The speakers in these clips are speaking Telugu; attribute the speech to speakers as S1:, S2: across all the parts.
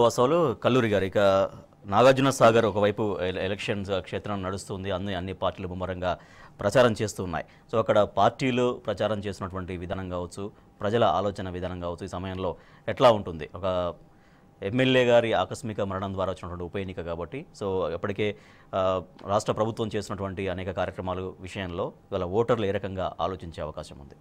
S1: వాస్తవాలు కల్లూరి గారు. ఇక నాగార్జున సాగర్ ఒకవైపు ఎలక్షన్స్ క్షేత్రం నడుస్తుంది. అన్ని అన్ని పార్టీలు ముమ్మరంగా ప్రచారం చేస్తూ ఉన్నాయి సో అక్కడ పార్టీలు ప్రచారం చేసినటువంటి విధానం కావచ్చు ప్రజల ఆలోచన విధానం కావచ్చు ఈ సమయంలో ఎట్లా ఉంటుంది? ఒక ఎమ్మెల్యే గారి ఆకస్మిక మరణం ద్వారా వచ్చినటువంటి ఉప ఎన్నిక కాబట్టి సో ఎప్పటికే రాష్ట్ర ప్రభుత్వం చేసినటువంటి అనేక కార్యక్రమాలు విషయంలో ఇవాళ ఓటర్లు ఏ రకంగా ఆలోచించే అవకాశం ఉంది?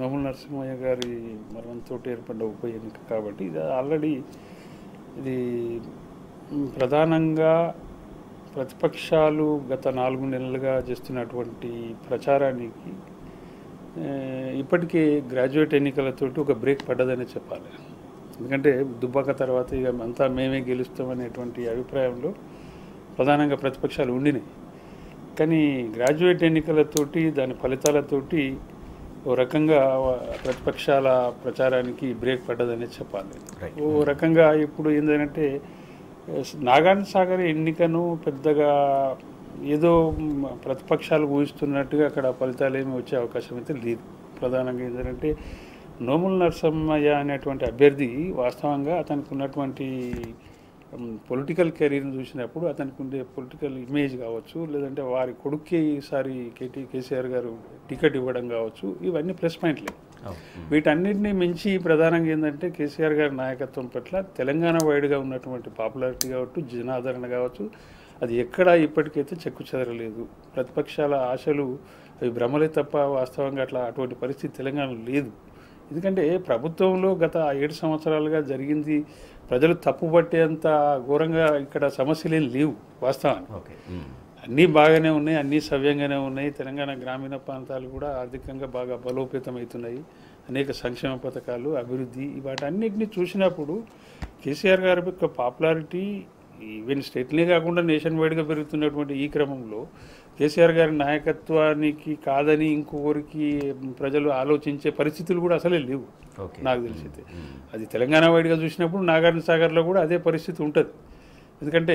S2: నోముల నరసింహయ్య గారి మరణంతో ఏర్పడ్డ ఉప ఎన్నిక కాబట్టి ఇది ఆల్రెడీ ఇది ప్రధానంగా ప్రతిపక్షాలు గత నాలుగు నెలలుగా చేస్తున్నటువంటి ప్రచారానికి ఇప్పటికే గ్రాడ్యుయేట్ ఎన్నికలతోటి ఒక బ్రేక్ పడ్డదనే చెప్పాలి. ఎందుకంటే దుబ్బాక తర్వాత ఇక అంతా మేమే గెలుస్తామనేటువంటి అభిప్రాయంలో ప్రధానంగా ప్రతిపక్షాలు ఉండినాయి. కానీ గ్రాడ్యుయేట్ ఎన్నికలతోటి దాని ఫలితాలతోటి ఓ రకంగా ప్రతిపక్షాల ప్రచారానికి బ్రేక్ పడ్డదనే చెప్పాలి. ఓ రకంగా ఇప్పుడు ఏంటంటే నాగార్జున సాగర్ ఎన్నికను పెద్దగా ఏదో ప్రతిపక్షాలు ఊహిస్తున్నట్టుగా అక్కడ ఫలితాలు ఏమి వచ్చే అవకాశం అయితే లేదు ప్రధానంగా ఏంటంటే నోముల నరసమ్మయ్య అనేటువంటి అభ్యర్థి వాస్తవంగా అతనికి ఉన్నటువంటి పొలిటికల్ కెరీర్ని చూసినప్పుడు అతనికి ఉండే పొలిటికల్ ఇమేజ్ కావచ్చు లేదంటే వారి కొడుక్కి ఈసారి కేటీ కేసీఆర్ గారు టికెట్ ఇవ్వడం కావచ్చు ఇవన్నీ ప్లస్ పాయింట్లే. వీటన్నిటిని మించి ప్రధానంగా ఏంటంటే కేసీఆర్ గారి నాయకత్వం పట్ల తెలంగాణ వైడ్గా ఉన్నటువంటి పాపులారిటీ కావచ్చు జనాదరణ కావచ్చు అది ఎక్కడా ఇప్పటికైతే చెక్కు చెదరలేదు. ప్రతిపక్షాల ఆశలు అవి భ్రమలే తప్ప వాస్తవంగా అట్లా అటువంటి పరిస్థితి తెలంగాణలో లేదు. ఎందుకంటే ప్రభుత్వంలో గత ఏడు సంవత్సరాలుగా జరిగింది ప్రజలు తప్పుపట్టేంత ఘోరంగా ఇక్కడ సమస్యలేం లేవు వాస్తవానికి.
S1: ఓకే.
S2: అన్నీ బాగానే ఉన్నాయి అన్నీ సవ్యంగానే ఉన్నాయి. తెలంగాణ గ్రామీణ ప్రాంతాలు కూడా ఆర్థికంగా బాగా బలోపేతం అవుతున్నాయి అనేక సంక్షేమ పథకాలు అభివృద్ధి వాటన్నిటిని చూసినప్పుడు కేసీఆర్ గారి యొక్క పాపులారిటీ ఈవెన్ స్టేట్లే కాకుండా నేషన్ వైడ్గా పెరుగుతున్నటువంటి ఈ క్రమంలో కేసీఆర్ గారి నాయకత్వానికి కాదని ఇంకొకరికి ప్రజలు ఆలోచించే పరిస్థితులు కూడా అసలే లేవు. నాకు తెలిసితే అది తెలంగాణ వైడ్గా చూసినప్పుడు నాగార్జున సాగర్లో కూడా అదే పరిస్థితి ఉంటుంది. ఎందుకంటే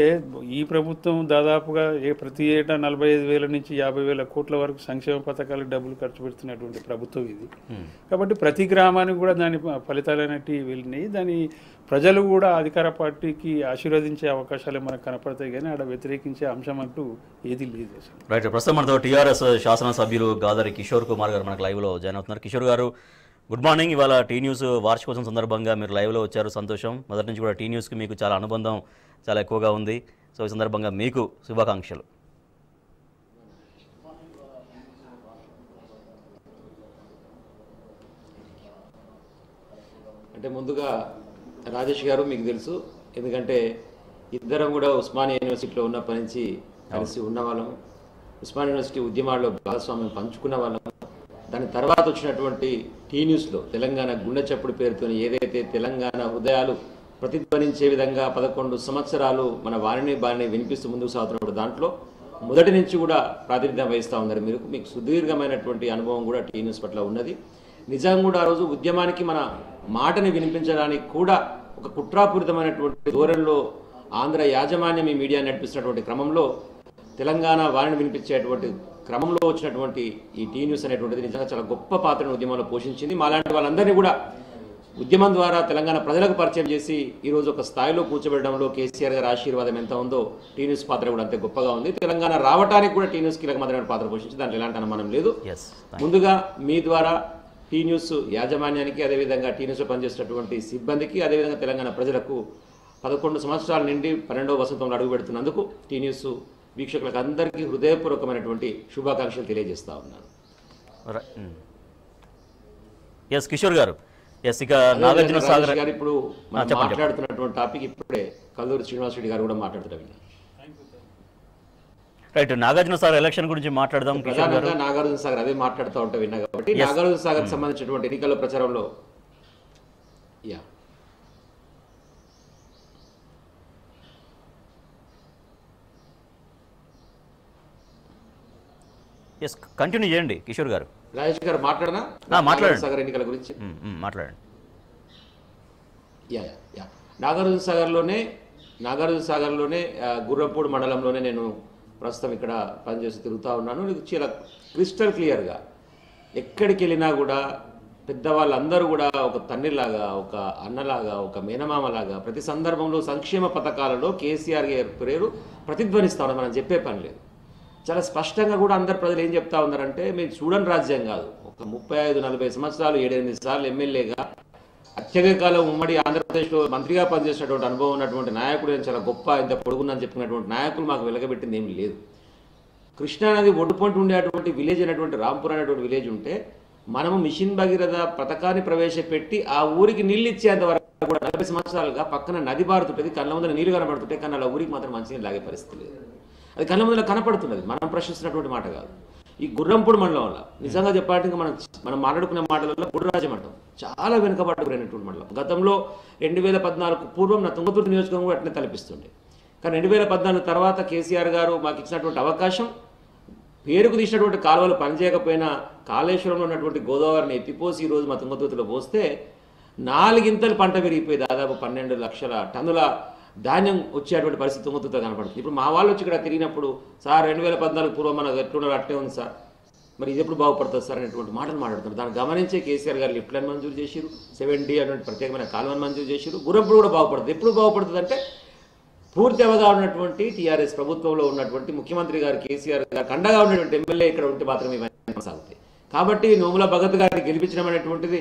S2: ఈ ప్రభుత్వం దాదాపుగా ఏ ప్రతి ఏటా నలభై ఐదు వేల నుంచి యాభై వేల కోట్ల వరకు సంక్షేమ పథకాలకు డబ్బులు ఖర్చు పెడుతున్నటువంటి ప్రభుత్వం ఇది.
S1: Mm.
S2: కాబట్టి ప్రతి గ్రామానికి కూడా దాని ఫలితాలు అనేటివి వెళ్ళినాయి. దాని ప్రజలు కూడా అధికార పార్టీకి ఆశీర్వదించే అవకాశాలే మనకు కనపడతాయి కానీ ఆడ వ్యతిరేకించే అంశం అంటూ ఏది లేదు
S1: రైట్ ప్రస్తుతం మనతో టీఆర్ఎస్ శాసనసభ్యులు గాదరి కిషోర్ కుమార్ గారు మనకు లైవ్లో జాయిన్ అవుతున్నారు. కిషోర్ గారు గుడ్ మార్నింగ్ ఇవాళ టీ న్యూస్ వార్షికోత్సవం సందర్భంగా మీరు లైవ్లో వచ్చారు. సంతోషం. మొదటి నుంచి కూడా టీ న్యూస్కి మీకు చాలా అనుబంధం చాలా ఎక్కువగా ఉంది. సో ఈ సందర్భంగా మీకు శుభాకాంక్షలు.
S3: అంటే ముందుగా రాజేష్ గారు మీకు తెలుసు. ఎందుకంటే ఇద్దరం కూడా ఉస్మానియా యూనివర్సిటీలో ఉన్నప్పటి నుంచి కలిసి ఉన్న వాళ్ళం ఉస్మానియా యూనివర్సిటీ ఉద్యమాల్లో భాగస్వామ్యం పంచుకున్న వాళ్ళం. దాని తర్వాత వచ్చినటువంటి టీ న్యూస్లో తెలంగాణ గుండె చప్పుడు పేరుతో ఏదైతే తెలంగాణ హృదయాలు ప్రతిధ్వనించే విధంగా పదకొండు సంవత్సరాలు మన వారిని బారిని వినిపిస్తూ ముందుకు సాగుతున్నప్పుడు దాంట్లో మొదటి నుంచి కూడా ప్రాతినిధ్యం వహిస్తూ ఉన్నారు మీరు. మీకు సుదీర్ఘమైనటువంటి అనుభవం కూడా టీ న్యూస్ పట్ల ఉన్నది. నిజంగా కూడా ఆ రోజు ఉద్యమానికి మన మాటని వినిపించడానికి కూడా ఒక కుట్రాపూరితమైనటువంటి ధోరణిలో ఆంధ్ర యాజమాన్యం ఈ మీడియా నడిపిస్తున్నటువంటి క్రమంలో తెలంగాణ వారిని వినిపించేటువంటి క్రమంలో వచ్చినటువంటి ఈ టీ న్యూస్ అనేటువంటిది నిజంగా చాలా గొప్ప పాత్రను ఉద్యమంలో పోషించింది. మాలాంటి వాళ్ళందరినీ కూడా ఉద్యమం ద్వారా తెలంగాణ ప్రజలకు పరిచయం చేసి ఈరోజు ఒక స్థాయిలో కూర్చోబెట్టడంలో కేసీఆర్ గారి ఆశీర్వాదం ఎంత ఉందో టీ న్యూస్ పాత్ర కూడా అంతే గొప్పగా ఉంది. తెలంగాణ రావడానికి కూడా టీ న్యూస్ కీలకమైన పాత్ర పోషించి దాంట్లో ఎలాంటి అనుమానం లేదు. ముందుగా మీ ద్వారా టీ న్యూస్ యాజమాన్యానికి అదేవిధంగా టీ న్యూస్లో పనిచేస్తున్నటువంటి సిబ్బందికి అదేవిధంగా తెలంగాణ ప్రజలకు పదకొండు సంవత్సరాల నుండి పన్నెండవ వసంతంలో అడుగు పెడుతున్నందుకు టీ న్యూస్ వీక్షకులకు అందరికీ హృదయపూర్వకమైనటువంటి శుభాకాంక్షలు తెలియజేస్తా ఉన్నాను.
S1: ఎస్ కిషోర్ గారు. ఎస్ ఇక నాగార్జున సాగర్
S3: గారు ఇప్పుడు. మాట్లాడుతున్నటువంటి టాపిక్ ఇప్పుడే కల్లూరి శ్రీనివాస్ రెడ్డి గారు కూడా మాట్లాడుతున్నారు.
S1: రైట్ నాగార్జున సాగర్ ఎలక్షన్ గురించి మాట్లాడదాం
S3: ప్రధానంగా నాగార్జున సాగర్ అదే మాట్లాడుతూ ఉంటా విన్నా కాబట్టి నాగార్జున సాగర్ సంబంధించినటువంటి ఎన్నికల ప్రచారంలో యా
S1: ఎస్ కంటిన్యూ చేయండి కిషోర్ గారు.
S3: రాజేష్ గారు మాట్లాడనా?
S1: మాట్లాడండి.
S3: నాగార్జున సాగర్ ఎన్నికల గురించి.
S1: మాట్లాడండి.
S3: యా యా, నాగార్జున సాగర్లోనే నాగార్జున సాగర్లోనే ఆ, గుర్రంపూడి మండలంలోనే నేను ప్రస్తుతం ఇక్కడ పనిచేసి తిరుగుతూ ఉన్నాను. చాలా క్రిస్టల్ క్లియర్గా. ఎక్కడికి వెళ్ళినా కూడా పెద్దవాళ్ళందరూ కూడా ఒక తండ్రిలాగా ఒక అన్నలాగా ఒక మేనమామలాగా ప్రతి సందర్భంలో సంక్షేమ పథకాలలో కేసీఆర్ గారి పేరు ప్రతిధ్వనిస్తా ఉన్నారు మనం చెప్పే పని లేదు. చాలా స్పష్టంగా కూడా అందరు ప్రజలు ఏం చెప్తా ఉన్నారంటే మేము చూడని రాజ్యం కాదు. ఒక ముప్పై ఐదు నలభై సంవత్సరాలు ఏడెనిమిది సార్లు ఎమ్మెల్యేగా అత్యధిక కాలం ఉమ్మడి ఆంధ్రప్రదేశ్లో మంత్రిగా పనిచేసినటువంటి అనుభవం ఉన్నటువంటి నాయకుడు చాలా గొప్ప ఇంత పొడుగుందని చెప్పినటువంటి నాయకులు మాకు వెలగబెట్టింది ఏమి లేదు. కృష్ణానది ఒడ్డుపొంటి ఉండేటువంటి విలేజ్ అనేటువంటి రాంపూర్ అనేటువంటి విలేజ్ ఉంటే మనము మిషన్ భగీరథ పథకాన్ని ప్రవేశపెట్టి ఆ ఊరికి నీళ్ళు ఇచ్చేంత వరకు కూడా నలభై సంవత్సరాలుగా పక్కన నది బారుతుంటుంది కళ్ళ ముందర నీళ్ళు కనబడుతుంటే కానీ అలా ఊరికి మాత్రం మంచినీళ్ళు లాగే పరిస్థితి లేదు. అది కళ్ళ ముందులో కనపడుతున్నది. మనం ప్రశ్నిస్తున్నటువంటి మాట కాదు. ఈ గుర్రంపూడి మండలంలో నిజంగా చెప్పాలంటే మనం మనం మాట్లాడుకునే మాటలలో బుడ్రాజ మండలం. చాలా వెనుకబడినటువంటి మండలం. గతంలో రెండు వేల పద్నాలుగు పూర్వం నా తుంగతుర్తి నియోజకవర్గం కూడా అట్లనే తలపిస్తుండే. కానీ రెండు వేల పద్నాలుగు తర్వాత కేసీఆర్ గారు మాకు ఇచ్చినటువంటి అవకాశం పేరుకు తీసినటువంటి కాలువలు పనిచేయకపోయినా కాళేశ్వరంలో ఉన్నటువంటి గోదావరిని ఎత్తిపోసి ఈ రోజు మా తుంగతుర్తిలో పోస్తే నాలుగింతలు పంట పెరిగిపోయి దాదాపు పన్నెండు లక్షల టన్నుల ధాన్యం వచ్చేటువంటి పరిస్థితి తుంగతుర్తిలో కనపడుతుంది. ఇప్పుడు మా వాళ్ళు వచ్చి ఇక్కడ తిరిగినప్పుడు సార్ రెండు వేల పద్నాలుగు పూర్వం మన ఎట్లున్నారు అట్లే ఉంది సార్. మరి ఇది ఎప్పుడు బాగుపడుతుంది సార్? అనేటువంటి మాటలు మాట్లాడుతున్నారు. దాన్ని గమనించే కేసీఆర్ గారు లిఫ్ట్లను మంజూరు చేశారు సెవెన్ డి అనేటువంటి ప్రత్యేకమైన కాలువను మంజూరు చేశారు గురప్పుడు కూడా బాగుపడుతుంది. ఎప్పుడు బాగుపడుతుంది అంటే పూర్తి అవగా ఉన్నటువంటి టీఆర్ఎస్ ప్రభుత్వంలో ఉన్నటువంటి ముఖ్యమంత్రి గారు కేసీఆర్ గారు అండగా ఉన్నటువంటి ఎమ్మెల్యే ఇక్కడ ఉంటే మాత్రమే ఇవన్నీ కొనసాగుతాయి. కాబట్టి నోముల భగత్ గారిని గెలిపించడం అనేటువంటిది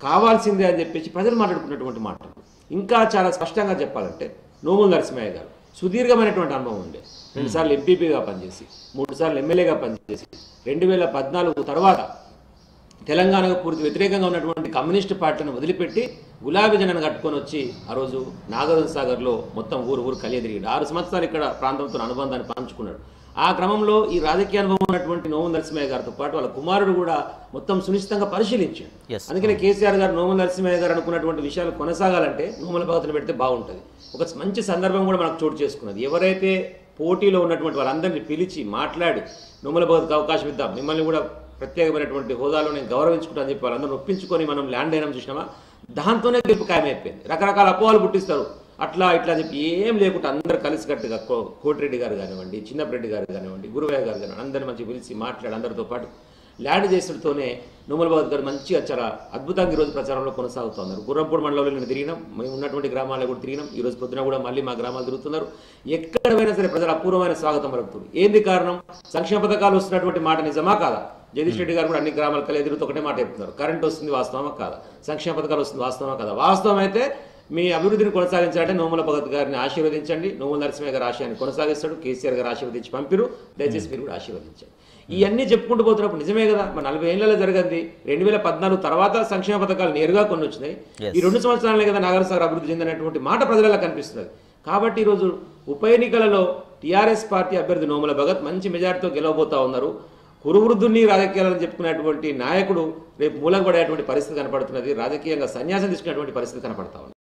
S3: కావాల్సిందే అని చెప్పేసి ప్రజలు మాట్లాడుకున్నటువంటి మాటలు. ఇంకా చాలా స్పష్టంగా చెప్పాలంటే నోముల నరసింహయ్య గారు సుదీర్ఘమైనటువంటి అనుభవం ఉండే. రెండుసార్లు ఎంపీపీగా పనిచేసి మూడు సార్లు ఎమ్మెల్యేగా పనిచేసి రెండు వేల పద్నాలుగు తర్వాత తెలంగాణకు పూర్తి వ్యతిరేకంగా ఉన్నటువంటి కమ్యూనిస్టు పార్టీని వదిలిపెట్టి గులాబీ జనాన్ని కట్టుకొని వచ్చి ఆ రోజు నాగార్జున సాగర్లో మొత్తం ఊరు ఊరు కలియ తిరిగాడు ఆరు సంవత్సరాలు ఇక్కడ ప్రాంతంతో అనుబంధాన్ని పంచుకున్నాడు. ఆ క్రమంలో ఈ రాజకీయ అనుభవం ఉన్నటువంటి నోము నరసింహయ్య గారితో పాటు వాళ్ళ కుమారుడు కూడా మొత్తం సునిశ్చితంగా పరిశీలించాడు. అందుకనే కేసీఆర్ గారు నోముల నరసింహయ్య గారు అనుకున్నటువంటి విషయాలు కొనసాగాలంటే నోముల భగతులు పెడితే బాగుంటుంది. ఒక మంచి సందర్భం కూడా మనకు చోటు చేసుకున్నది. ఎవరైతే పోటీలో ఉన్నటువంటి వాళ్ళందరినీ పిలిచి మాట్లాడి నోముల భగత్కి అవకాశం ఇద్దాం మిమ్మల్ని కూడా ప్రత్యేకమైనటువంటి హోదాలో నేను గౌరవించుకుంటాను చెప్పి వాళ్ళందరూ ఒప్పించుకొని మనం ల్యాండ్ అయినా చూసినామా దాంతోనే గెలుపు ఖాయమైపోయింది. రకరకాల అపోహలు పుట్టిస్తారు. అట్లా ఇట్లా చెప్పి ఏం లేకుండా అందరు కలిసికట్టుగా కో- కోటిరెడ్డి గారు కానివ్వండి చిన్నప్పరెడ్డి గారు కానివ్వండి గురువయ్య గారు కానివ్వండి అందరిని మంచి పిలిచి మాట్లాడి అందరితో పాటు ల్యాండ్ చేసినతోనే నోముల భగత్ గారు మంచిగా చాలా అద్భుతంగా ఈరోజు ప్రచారంలో కొనసాగుతున్నారు. గుర్రంపూడి మండలంలో నేను తిరిగినాం మేము ఉన్నటువంటి గ్రామాల్లో కూడా తిరిగినాం. ఈరోజు పొద్దున కూడా మళ్ళీ మా గ్రామాలు తిరుగుతున్నారు. ఎక్కడైనా సరే ప్రజలు అపూర్వమైన స్వాగతం పలుకుతుంది. ఏంది కారణం? సంక్షేమ పథకాలు వస్తున్నటువంటి మాట నిజమా కాదా? జగదీష్ రెడ్డి గారు కూడా అన్ని గ్రామాలు కలిగి ఎదురుతూ ఒకటే మాట చెప్తున్నారు. కరెంట్ వస్తుంది వాస్తవమా కాదా? సంక్షేమ పథకాలు వస్తుంది వాస్తవమా కాదా? వాస్తవం అయితే మీ అభివృద్ధిని కొనసాగించాలంటే నోముల భగత్ గారిని ఆశీర్వదించండి. నోముల నరసింహ గారి ఆశయాన్ని కొనసాగిస్తాడు. కేసీఆర్ గారు ఆశీర్వదించి పంపిరు. దయచేసి మీరు కూడా ఆశీర్వదించండి. ఇవన్నీ చెప్పుకుంటూ పోతున్నప్పుడు నిజమే కదా మన నలభై ఏళ్ళలో జరిగింది. రెండు వేల పద్నాలుగు తర్వాత సంక్షేమ పథకాలు నేరుగా కొన్ని వచ్చినాయి. ఈ రెండు సంవత్సరాలే కదా నాగరసాగర్ అభివృద్ధి చెందినటువంటి మాట ప్రజలలో కనిపిస్తున్నది. కాబట్టి ఈరోజు ఉప ఎన్నికలలో టీఆర్ఎస్ పార్టీ అభ్యర్థి నోముల భగత్ మంచి మెజార్టీతో గెలవబోతా ఉన్నారు. కురువృద్ధుని రాజకీయాలను చెప్పుకునేటువంటి నాయకుడు రేపు మూలకపడేటువంటి పరిస్థితి కనపడుతున్నది. రాజకీయంగా సన్యాసం తీసుకునేటువంటి పరిస్థితి కనపడతా ఉంది.